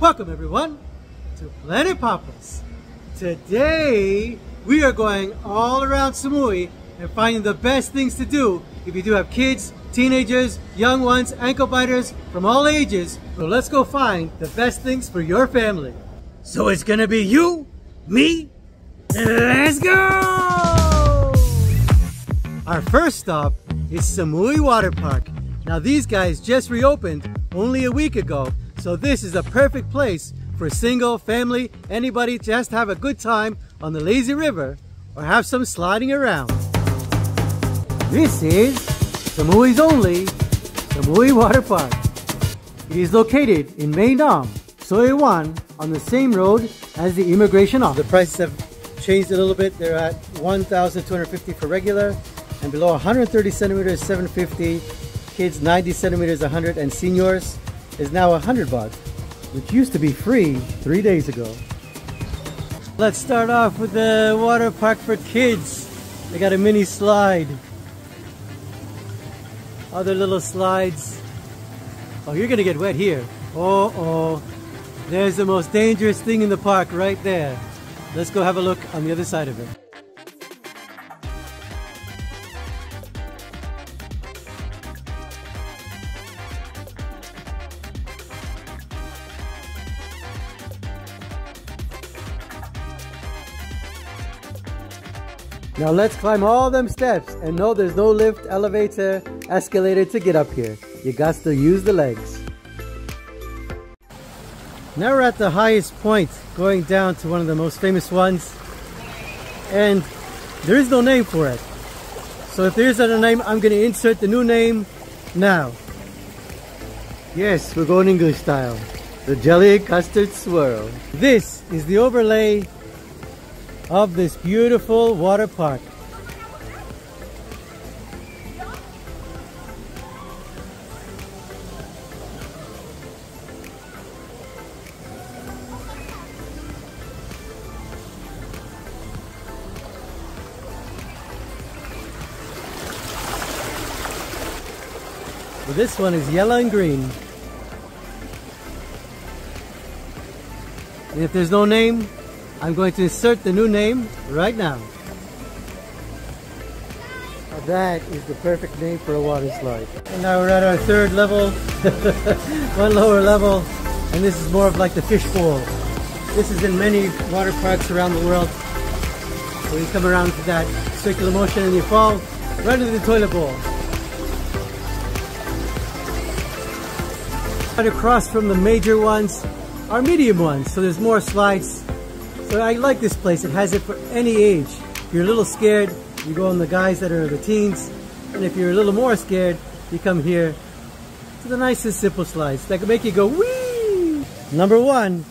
Welcome everyone to Planet Papas. Today we are going all around Samui and finding the best things to do if you do have kids, teenagers, young ones, ankle biters from all ages. So let's go find the best things for your family. So it's gonna be you, me, let's go! Our first stop is Samui Water Park. Now these guys just reopened only a week ago, so this is a perfect place for single, family, anybody just have a good time on the lazy river or have some sliding around. This is Samui's only Samui Water Park. It is located in Mae Nam, One, on the same road as the immigration office. The prices have changed a little bit. They're at 1,250 for regular and below 130 centimeters 750 kids 90 centimeters 100 and seniors is now 100 bucks, which used to be free three days ago. Let's start off with the water park for kids. They got a mini slide. Other little slides. Oh you're gonna get wet here. Oh oh there's the most dangerous thing in the park right there. Let's go have a look on the other side of it Now let's climb all them steps and no there's no lift, elevator, escalator to get up here. You got to use the legs. Now we're at the highest point going down to one of the most famous ones and there is no name for it. So if there isn't a name, I'm going to insert the new name now. Yes, we're going English style. The Jelly Custard Swirl. This is the overlay of this beautiful water park. This one is yellow and green. If there's no name, I'm going to insert the new name right now. That is the perfect name for a water slide. And now we're at our third level, one lower level, and this is more of like the fishbowl. This is in many water parks around the world. Where you come around to that circular motion and you fall right into the toilet bowl. Right across from the major ones are medium ones, so there's more slides so I like this place. It has it for any age. If you're a little scared, you go on the guys that are the teens. And if you're a little more scared, you come here to the nicest simple slides that can make you go wee. Number one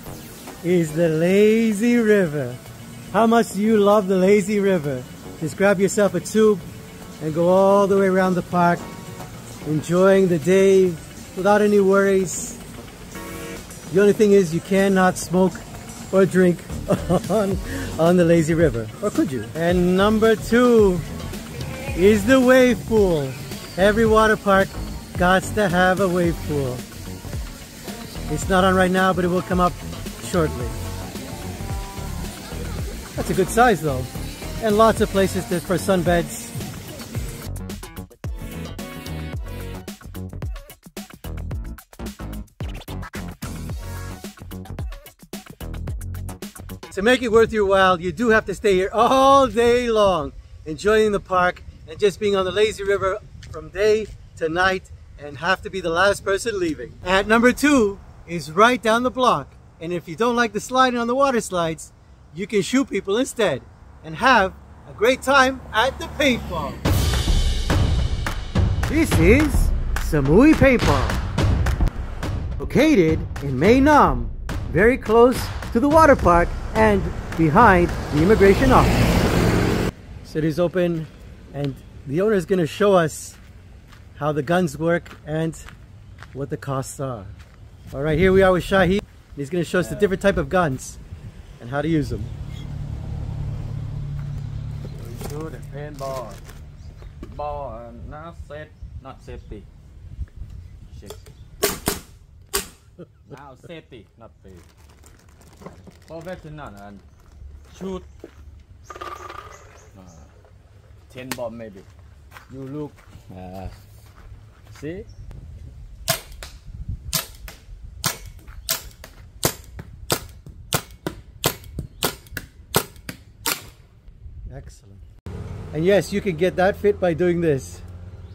is the lazy river. How much do you love the lazy river? Just grab yourself a tube and go all the way around the park, enjoying the day without any worries. The only thing is you cannot smoke or drink on, on the lazy river. Or could you? And number two is the wave pool. Every water park got to have a wave pool. It's not on right now, but it will come up shortly. That's a good size though. And lots of places for sunbeds to make it worth your while, you do have to stay here all day long, enjoying the park and just being on the lazy river from day to night and have to be the last person leaving. At number two is right down the block. And if you don't like the sliding on the water slides, you can shoot people instead and have a great time at the paintball. This is Samui Paintball. Located in Mae Nam, very close to the water park and behind the immigration office. City's open and the owner is going to show us how the guns work and what the costs are. All right, here we are with Shahid. He's going to show us the different type of guns and how to use them. shoot a paintball. Ball not set, not safety. Shit. now safety, not pay. Professional and shoot. Uh, ten bomb maybe. You look. Uh, see? Excellent. And yes, you can get that fit by doing this.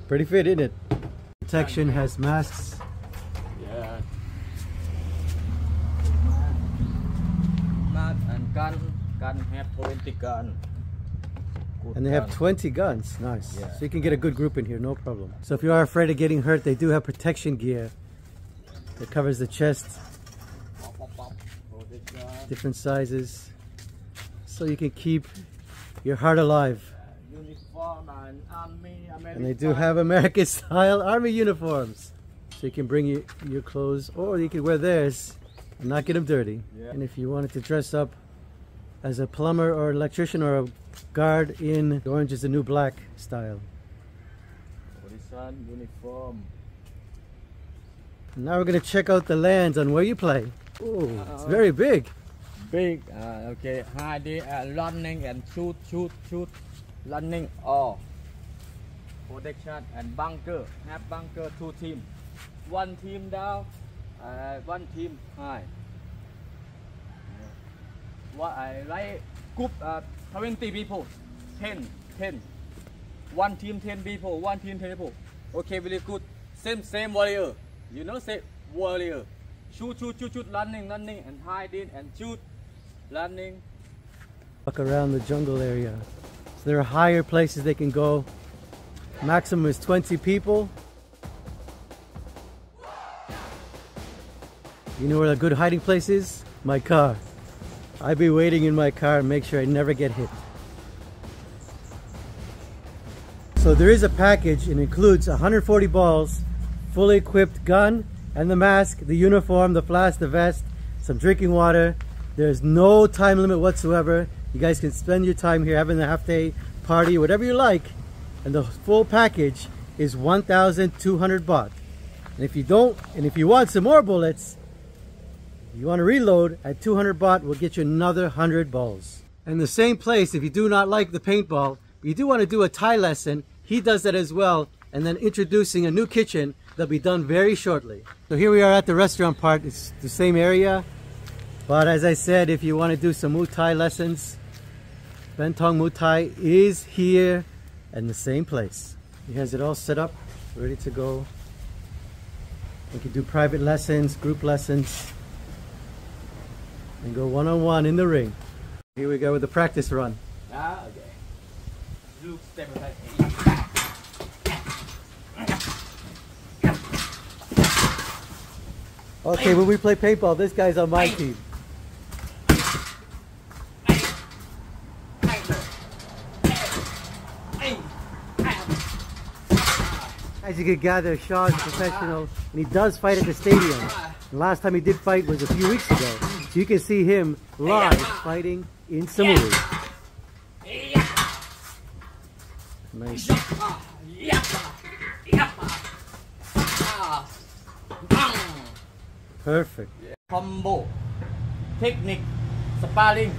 Pretty fit, isn't it? Protection has masks. Yeah. Mat and gun. Gun have 20 gun. Good And they have 20 guns. Nice. Yeah. So you can get a good group in here, no problem. So if you are afraid of getting hurt, they do have protection gear that covers the chest. Different sizes, so you can keep your heart alive. Uniform and army. And they do have American style army uniforms. So you can bring your, your clothes or you can wear theirs and not get them dirty. Yeah. And if you wanted to dress up as a plumber or electrician or a guard in the orange is the new black style. Uniform. Now we're going to check out the lands on where you play. Oh, it's very big. Big. Uh, okay. High day uh, running and shoot, shoot, shoot. Running all. Protection and bunker. Have bunker two team. One team down. Uh, one team high. What I like group uh, 20 people. 10, 10. One team 10 people. One team 10 people. Okay, very good. Same, same warrior. You know, same warrior. Shoot, shoot, shoot, shoot, running, running, and hiding, and shoot, running. Walk around the jungle area. So there are higher places they can go. Maximum is 20 people. You know where a good hiding place is? My car. I be waiting in my car and make sure I never get hit. So there is a package. It includes 140 balls, fully equipped gun, and the mask, the uniform, the flask, the vest, some drinking water. There's no time limit whatsoever. You guys can spend your time here having a half day party, whatever you like. And the full package is 1,200 baht. And if you don't, and if you want some more bullets, you want to reload at 200 baht, we'll get you another 100 balls. And the same place, if you do not like the paintball, you do want to do a Thai lesson, he does that as well. And then introducing a new kitchen that'll be done very shortly. So here we are at the restaurant part. It's the same area. But as I said, if you want to do some Muay Thai lessons, Bentong Muay Thai is here in the same place. He has it all set up, ready to go. We can do private lessons, group lessons, and go one-on-one in the ring. Here we go with the practice run. Ah, okay. Look, step aside. Okay, when we play paintball, this guy's on my team. As you can gather, Shaw's a professional, and he does fight at the stadium. The last time he did fight was a few weeks ago. So you can see him live fighting in Samui. Nice. Ah. Perfect. Combo, technique, sparring,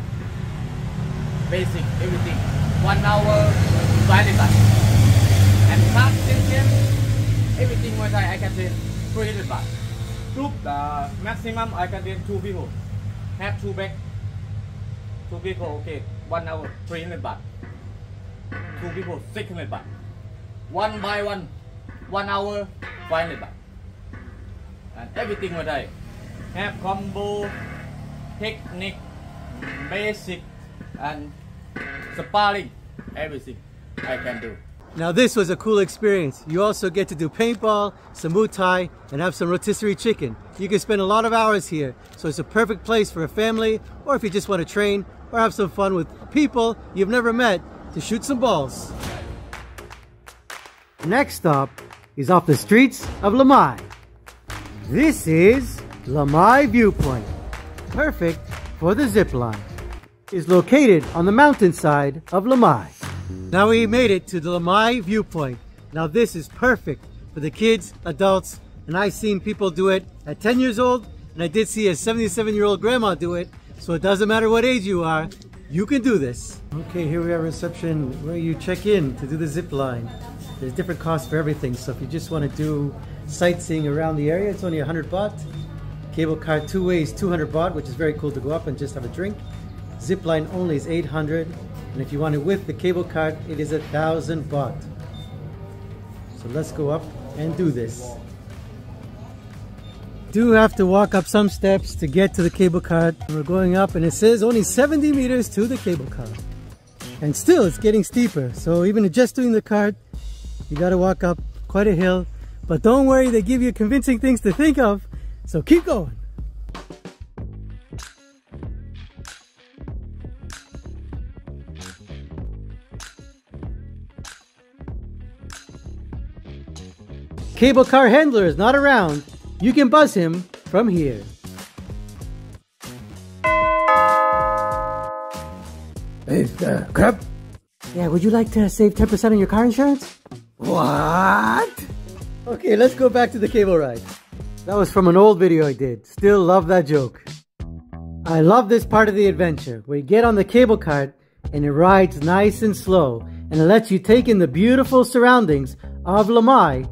basic, everything. One hour, baht. And class session, everything Muay Thai I can train. 300 baht. Group, uh, the maximum I can train two people. Have two back. Two people, okay. One hour, 300 baht. Two people, 600 baht. One by one, one hour, 500 baht. And everything Muay Thai. Have combo, technique, basic, and sparring, everything I can do. Now this was a cool experience. You also get to do paintball, some Muay Thai, and have some rotisserie chicken. You can spend a lot of hours here, so it's a perfect place for a family, or if you just want to train, or have some fun with people you've never met to shoot some balls. Next stop is off the streets of Lamai. This is Lamai Viewpoint, perfect for the zip line. Is located on the mountainside of Lamai. Now we made it to the Lamai viewpoint. Now this is perfect for the kids, adults, and I've seen people do it at 10 years old, and I did see a 77 year old grandma do it. So it doesn't matter what age you are, you can do this. Okay, here we are reception where you check in to do the zip line. There's different costs for everything. So if you just want to do sightseeing around the area, it's only 100 baht. Cable car two ways, 200 baht, which is very cool to go up and just have a drink. Zip line only is 800. And if you want it with the cable car, it is a thousand baht. So let's go up and do this. Do have to walk up some steps to get to the cable cart. We're going up and it says only 70 meters to the cable car. And still it's getting steeper. So even just doing the cart, you gotta walk up quite a hill. But don't worry, they give you convincing things to think of. So keep going. Cable car handler is not around. You can buzz him from here. Hey, uh, crap. Yeah, would you like to save 10% on your car insurance? What? Okay, let's go back to the cable ride. That was from an old video I did. Still love that joke. I love this part of the adventure where you get on the cable cart and it rides nice and slow and it lets you take in the beautiful surroundings of Lamai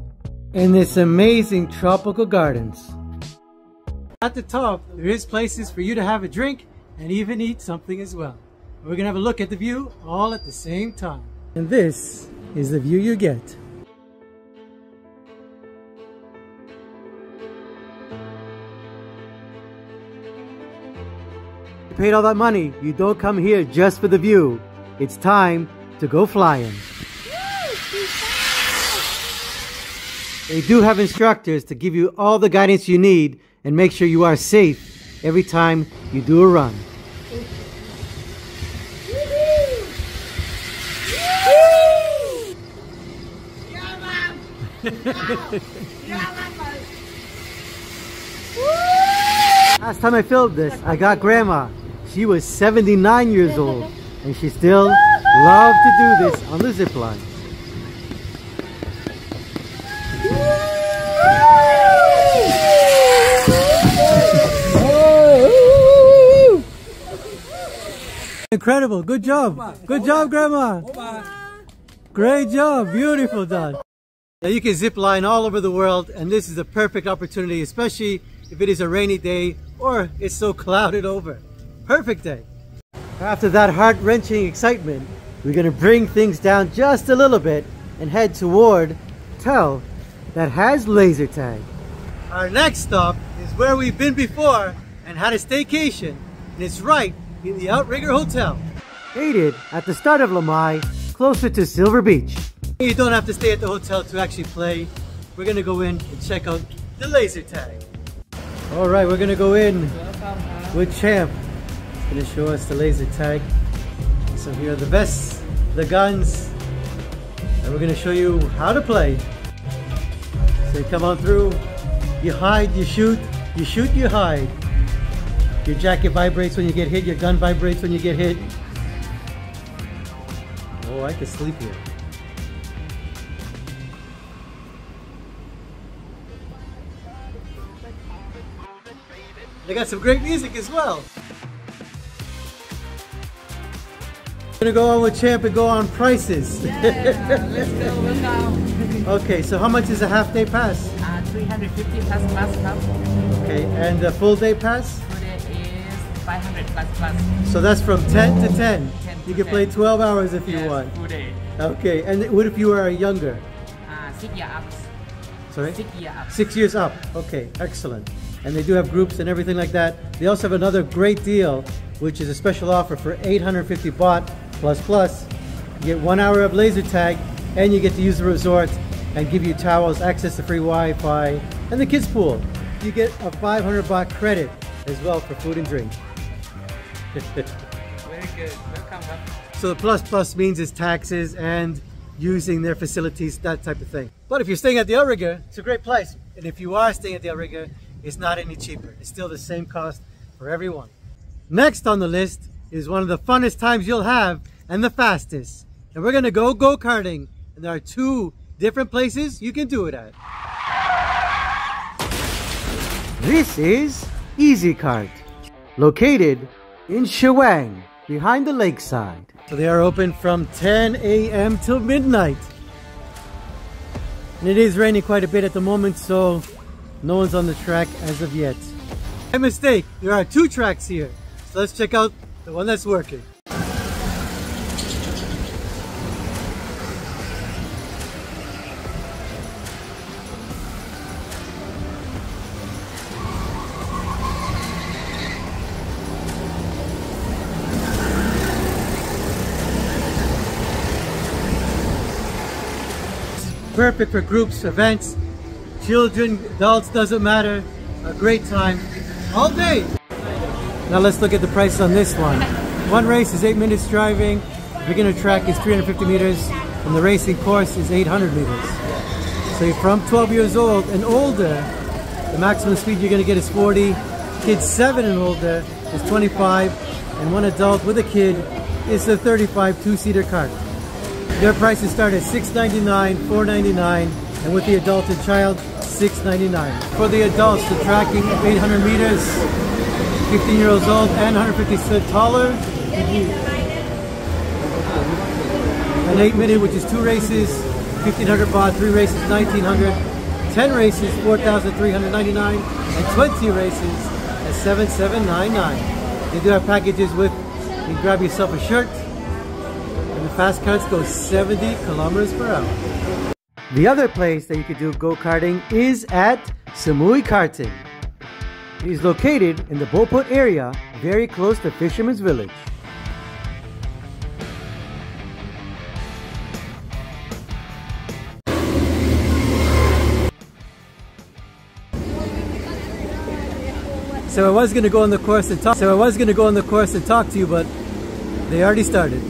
in this amazing tropical gardens. At the top, there is places for you to have a drink and even eat something as well. We're gonna have a look at the view all at the same time. And this is the view you get. You paid all that money, you don't come here just for the view. It's time to go flying. They do have instructors to give you all the guidance you need and make sure you are safe every time you do a run. Last time I filmed this, I got grandma. She was 79 years old and she still loved to do this on the zip line. Incredible. Good job. Good job, Grandma. Great job. Beautiful done. Now you can zip line all over the world and this is a perfect opportunity, especially if it is a rainy day or it's so clouded over. Perfect day. After that heart-wrenching excitement, we're going to bring things down just a little bit and head toward Tel that has laser tag. Our next stop is where we've been before and had a staycation and it's right in the Outrigger Hotel. Aided at the start of Lamai, closer to Silver Beach. You don't have to stay at the hotel to actually play. We're gonna go in and check out the laser tag. All right, we're gonna go in with Champ. He's gonna show us the laser tag. So here are the vests, the guns, and we're gonna show you how to play. You come on through, you hide, you shoot, you shoot, you hide. Your jacket vibrates when you get hit, your gun vibrates when you get hit. Oh, I could sleep here. They got some great music as well. Gonna go on with Champ and go on prices. Yeah, let's go, okay, so how much is a half day pass? Uh, 350 plus plus plus. Okay, and the full day pass? Today is 500 plus plus. So that's from 10 to 10. 10 to You can play 12 hours if you want. Full day. Okay, and what if you are younger? Uh, six year up. Sorry? Six year up. Six years up. Okay, excellent. And they do have groups and everything like that. They also have another great deal, which is a special offer for 850 baht plus plus. You get one hour of laser tag, and you get to use the resort and give you towels, access to free Wi-Fi, and the kids pool. You get a 500 baht credit as well for food and drink. Very good. Welcome. So the plus plus means is taxes and using their facilities, that type of thing. But if you're staying at the Outrigger, it's a great place. And if you are staying at the Outrigger, it's not any cheaper. It's still the same cost for everyone. Next on the list is one of the funnest times you'll have and the fastest. And we're gonna go go-karting. And there are two different places you can do it at. This is Easy Kart, located in Chaweng, behind the lakeside. So they are open from 10 a.m. till midnight. And it is raining quite a bit at the moment, so no one's on the track as of yet. My mistake, there are two tracks here. So let's check out the one that's working. Perfect for groups, events, children, adults, doesn't matter. A great time all day. Now let's look at the price on this one. One race is eight minutes driving. The beginner track is 350 meters and the racing course is 800 meters. So from 12 years old and older, the maximum speed you're gonna get is 40. Kids seven and older is 25 and one adult with a kid is a 35 two-seater cart. Their prices start at $6.99, $4.99, and with the adult and child, $6.99. For the adults, the tracking of 800 meters, 15 years old and 150 foot taller. An 8 minute, which is two races, 1500 baht, three races, 1900, 10 races, 4,399, and 20 races at 7799. They do have packages with, you grab yourself a shirt, fast carts go 70 kilometers per hour. The other place that you could do go-karting is at Samui Karting. It is located in the Bophut area, very close to Fisherman's Village. So I was gonna go on the course and talk. So I was gonna go on the course and talk to you, but they already started.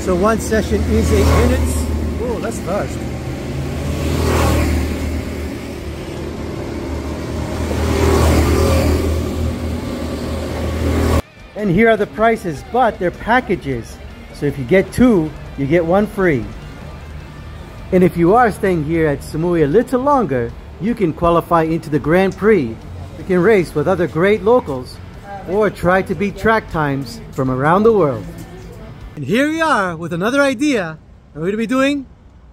So one session is eight minutes. Oh, that's fast. And here are the prices, but they're packages. So if you get two, you get one free. And if you are staying here at Samui a little longer, you can qualify into the Grand Prix. You can race with other great locals or try to beat track times from around the world. And here we are with another idea. And we're going to be doing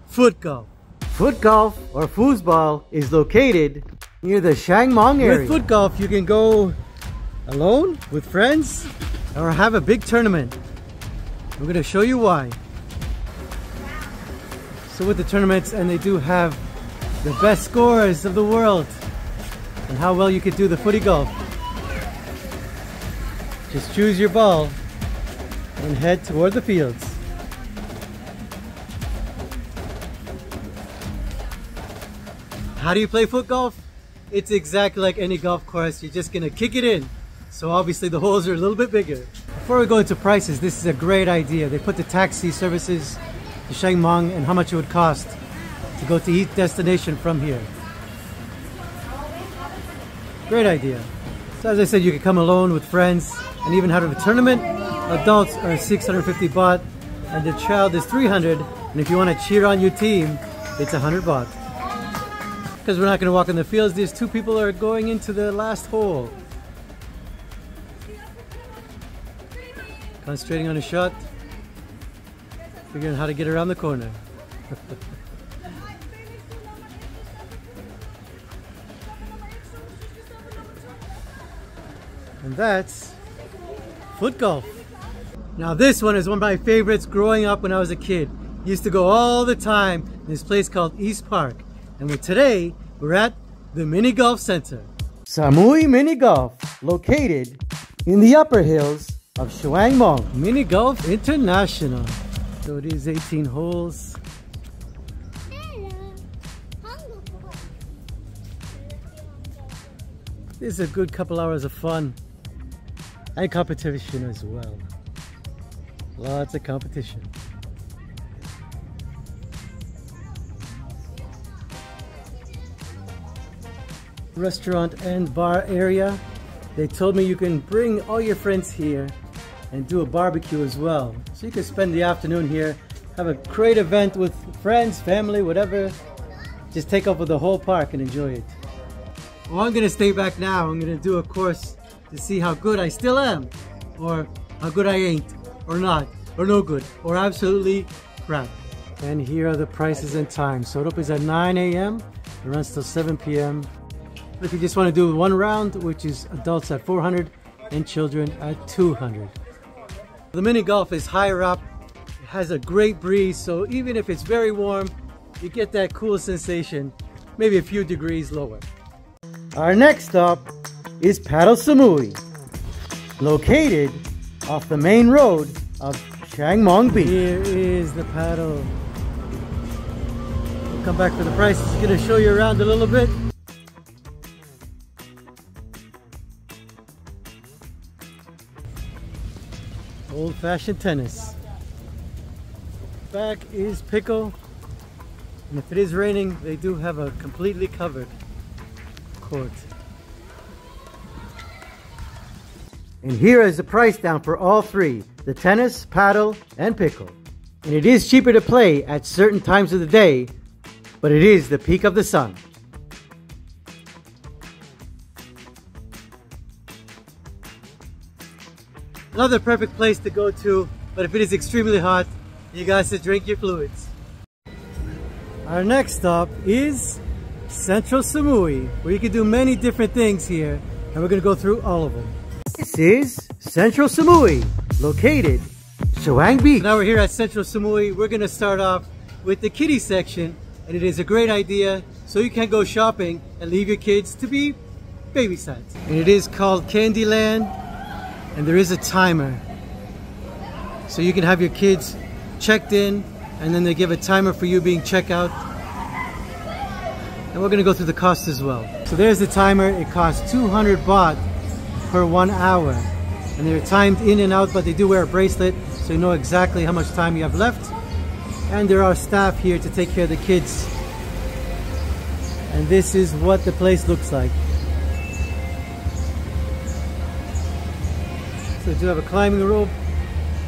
foot golf. Foot golf or foosball is located near the Choeng Mon area. With foot golf, you can go alone, with friends, or have a big tournament. We're going to show you why. So with the tournaments, and they do have the best scores of the world and how well you could do the footy golf. Just choose your ball and head toward the fields. How do you play foot golf? It's exactly like any golf course. You're just gonna kick it in. So obviously the holes are a little bit bigger. Before we go into prices, this is a great idea. They put the taxi services to Choeng Mon and how much it would cost to go to each destination from here. Great idea. So as I said, you could come alone with friends and even have a tournament. Adults are 650 baht and the child is 300. And if you want to cheer on your team, it's 100 baht. Because we're not going to walk in the fields, these two people are going into the last hole. Concentrating on a shot. Figuring how to get around the corner. and that's foot golf. Now this one is one of my favorites growing up when I was a kid. Used to go all the time in this place called East Park. And today, we're at the Mini Golf Center. Samui Mini Golf, located in the upper hills of Shawangmong. Mini Golf International. So it is 18 holes. This is a good couple hours of fun and competition as well. Lots of competition. Restaurant and bar area. They told me you can bring all your friends here and do a barbecue as well. So you can spend the afternoon here, have a great event with friends, family, whatever. Just take over the whole park and enjoy it. Well, I'm gonna stay back now. I'm gonna do a course to see how good I still am, or how good I ain't, or not, or no good, or absolutely crap. And here are the prices and times. So it opens at 9 a.m. It runs till 7 p.m. If you just want to do one round, which is adults at 400 and children at 200. The mini golf is higher up. It has a great breeze, so even if it's very warm, you get that cool sensation, maybe a few degrees lower. Our next stop is Paddle Samui, located off the main road of Choeng Mon Beach. Here is the paddle. We'll come back for the prices. Gonna show you around a little bit. Old-fashioned tennis. Back is Pickle. And if it is raining, they do have a completely covered court. And here is the price down for all three, the tennis, paddle, and pickle. And it is cheaper to play at certain times of the day, but it is the peak of the sun. Another perfect place to go to, but if it is extremely hot, you guys should drink your fluids. Our next stop is Central Samui, where you can do many different things here, and we're gonna go through all of them. This is Central Samui, located Chaweng Beach. Now we're here at Central Samui. We're gonna start off with the kiddie section, and it is a great idea so you can go shopping and leave your kids to be babysat. And it is called Candyland, and there is a timer. So you can have your kids checked in, and then they give a timer for you being checked out and we're gonna go through the cost as well. So there's the timer. It costs 200 baht per one hour. And they're timed in and out, but they do wear a bracelet so you know exactly how much time you have left. And there are staff here to take care of the kids. And this is what the place looks like. So they do have a climbing rope,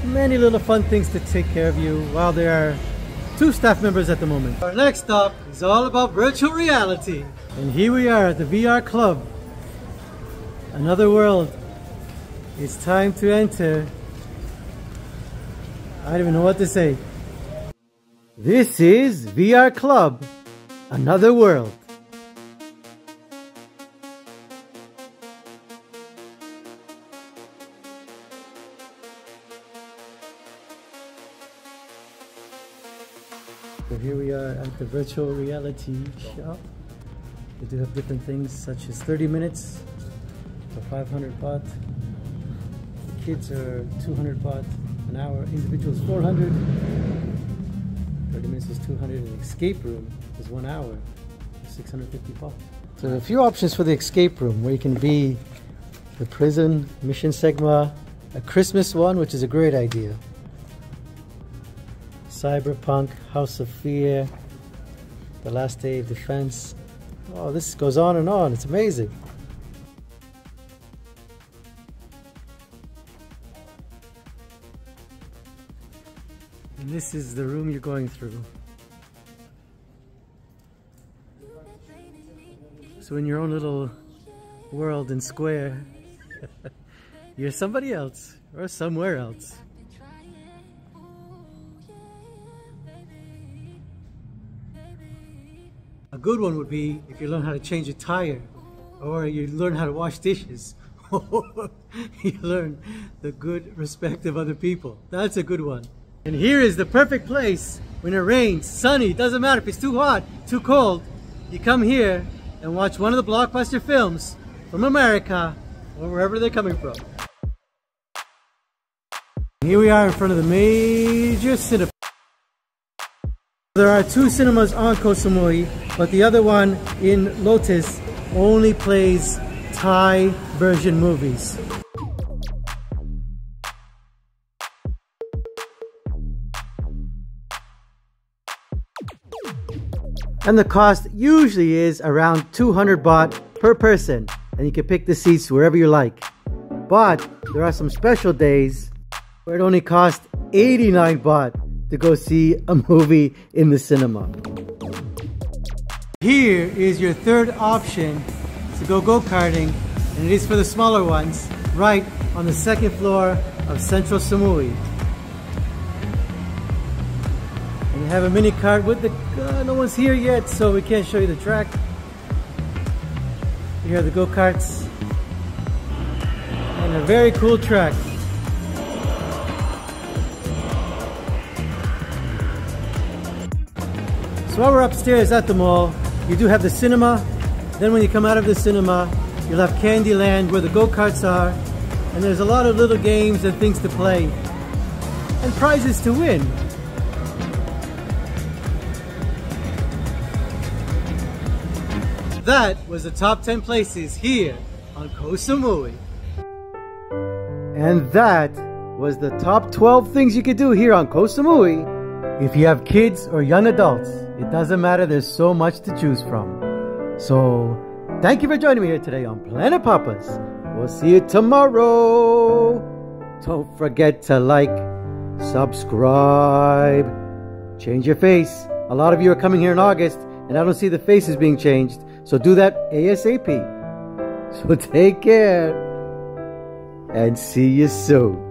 many little fun things to take care of you while there are two staff members at the moment. Our next stop is all about virtual reality. And here we are at the VR Club. Another world. It's time to enter. I don't even know what to say. This is VR Club. Another world. So here we are at the virtual reality shop. They do have different things such as 30 minutes for 500 baht. Kids are 200 baht an hour. Individuals 400. 30 minutes is 200. An escape room is one hour. 650 baht. So a few options for the escape room where you can be the prison, Mission Sigma, a Christmas one, which is a great idea. Cyberpunk, House of Fear, The Last Day of Defense. Oh, this goes on and on. It's amazing. This is the room you're going through. So in your own little world and square, you're somebody else or somewhere else. A good one would be if you learn how to change a tire, or you learn how to wash dishes, you learn the good respect of other people. That's a good one. And here is the perfect place when it rains, sunny, doesn't matter if it's too hot, too cold. You come here and watch one of the blockbuster films from America or wherever they're coming from. Here we are in front of the major cinema. There are two cinemas on Koh Samui, but the other one in Lotus only plays Thai version movies. And the cost usually is around 200 baht per person, and you can pick the seats wherever you like. But there are some special days where it only costs 89 baht to go see a movie in the cinema. Here is your third option to go go-karting, and it is for the smaller ones, right on the second floor of Central Samui. Have a mini cart with the, uh, no one's here yet, so we can't show you the track. Here are the go-karts. And a very cool track. So while we're upstairs at the mall, you do have the cinema. Then when you come out of the cinema, you'll have Candyland where the go-karts are. And there's a lot of little games and things to play. And prizes to win. That was the top 10 places here on Koh Samui. And that was the top 12 things you could do here on Koh Samui. If you have kids or young adults, it doesn't matter, there's so much to choose from. So, thank you for joining me here today on Planet Papas. We'll see you tomorrow. Don't forget to like, subscribe, change your face. A lot of you are coming here in August, and I don't see the faces being changed. So do that ASAP. So take care and see you soon.